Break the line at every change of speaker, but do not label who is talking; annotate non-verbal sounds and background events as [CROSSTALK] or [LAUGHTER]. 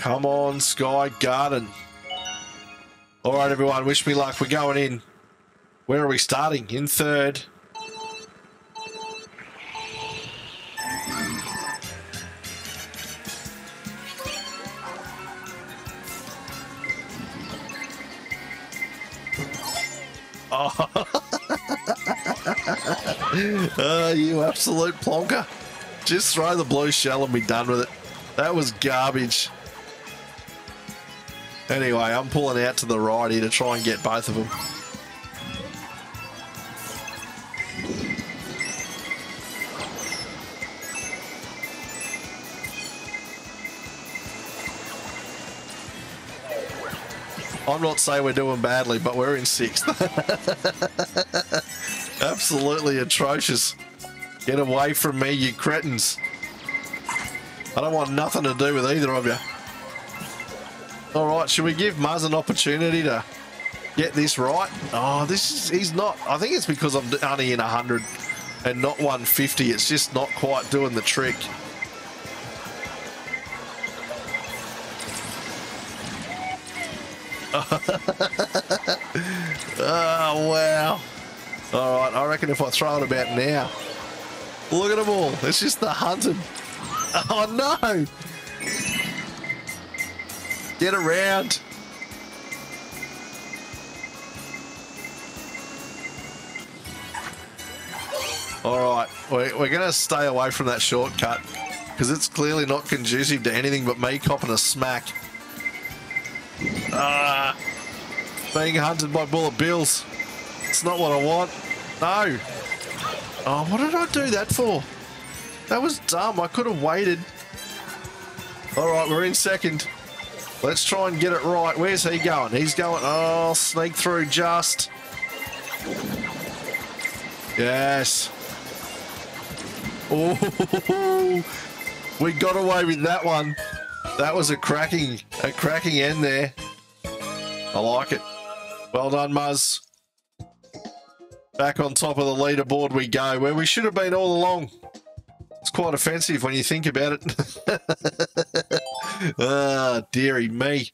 Come on, Sky Garden. All right, everyone. Wish me luck. We're going in. Where are we starting? In third. [LAUGHS] Oh. oh, [LAUGHS] you absolute plonker. Just throw the blue shell and be done with it. That was garbage. Anyway, I'm pulling out to the right here to try and get both of them. I'm not saying we're doing badly, but we're in sixth. [LAUGHS] Absolutely atrocious. Get away from me, you cretins. I don't want nothing to do with either of you. All right, should we give Muzz an opportunity to get this right? Oh, this is, he's not. I think it's because I'm only in 100 and not 150. It's just not quite doing the trick. [LAUGHS] oh, wow. All right, I reckon if I throw it about now. Look at them all. It's just the hunting. [LAUGHS] Oh, no. Get around. All right, we're, going to stay away from that shortcut because it's clearly not conducive to anything but me copping a smack. Ah, being hunted by bullet bills. It's not what I want. No. Oh, what did I do that for? That was dumb. I could have waited. All right, we're in second. Let's try and get it right. Where's he going? He's going, oh, sneak through just. Yes. Oh, [LAUGHS] we got away with that one. That was a cracking, a cracking end there. I like it. Well done, Muzz. Back on top of the leaderboard we go, where we should have been all along. It's quite offensive when you think about it. [LAUGHS] ah, dearie me.